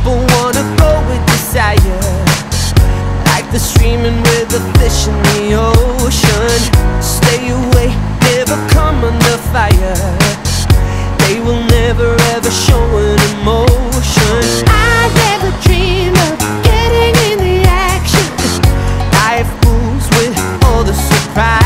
people wanna go with desire. Like the streaming with the fish in the ocean. Stay away, never come under fire. They will never ever show an emotion. I never dream of getting in the action. Life fools with all the surprise